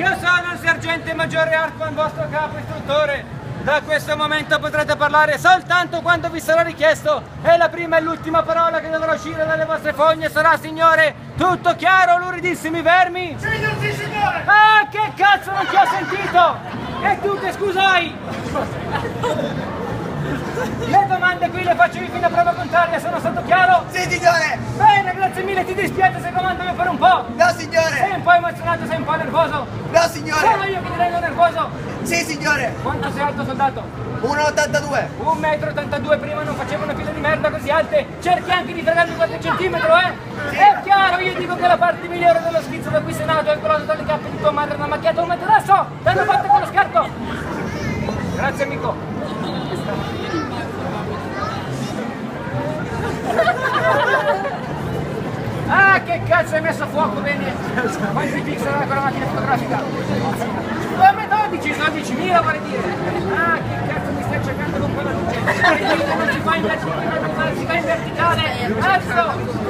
Io sono il sergente maggiore Hartman, vostro capo istruttore. Da questo momento potrete parlare soltanto quando vi sarà richiesto e la prima e l'ultima parola che dovrà uscire dalle vostre fogne sarà signore, tutto chiaro, luridissimi vermi? Sì, signore! Ah, che cazzo non ti ho sentito? E tu che scusai? Le domande qui le faccio io fino a prova contraria, sono stato chiaro? Sì, signore! Bene, grazie mille, ti dispiace se comando io per un po'? No, Sei signore! Emozionato, sei un po' nervoso? No, Sono signore! io che ti rendo nervoso? Sì, signore! Quanto sei alto soldato? 1,82! 1,82 m, prima non facevo una fila di merda così alte, cerchi anche di fregarmi qualche centimetro, eh? È chiaro, io dico che la parte migliore dello schizzo da cui sei nato è colonno dalle cappe di tua madre una macchiata un metro adesso! T'hanno fatto con lo scarto! Grazie amico! che cazzo hai messo a fuoco bene? Quanti pixel con la macchina fotografica? Come 12, sono 10.000 vorrei dire. Ah, che cazzo mi stai cercando con quella luce? Non si fa in verticale, si fa in verticale. Cazzo!